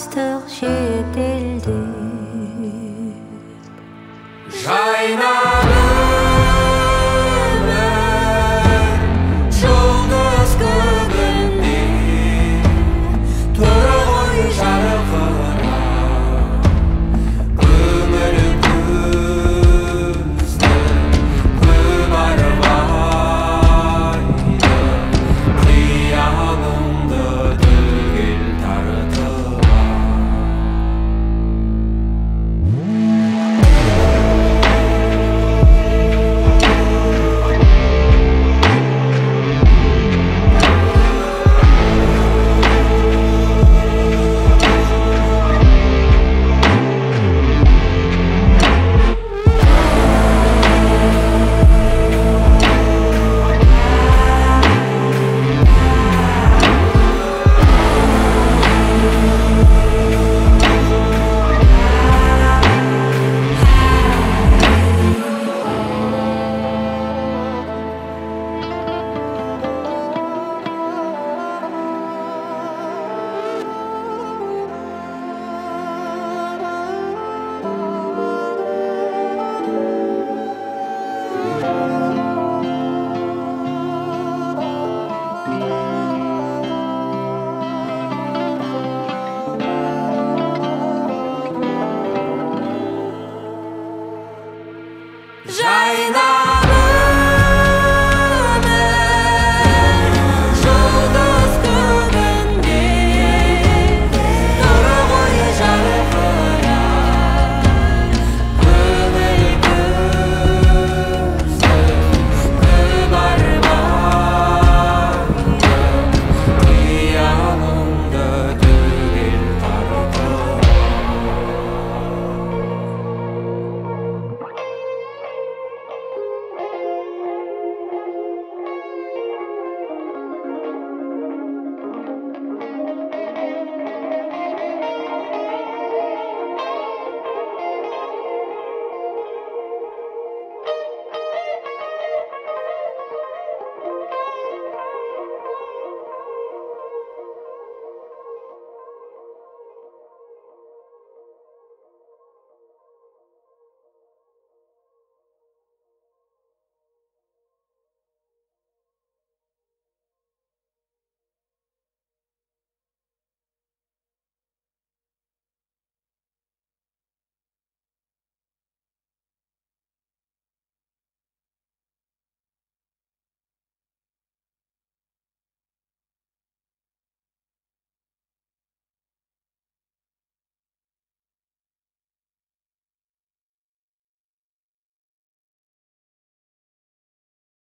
still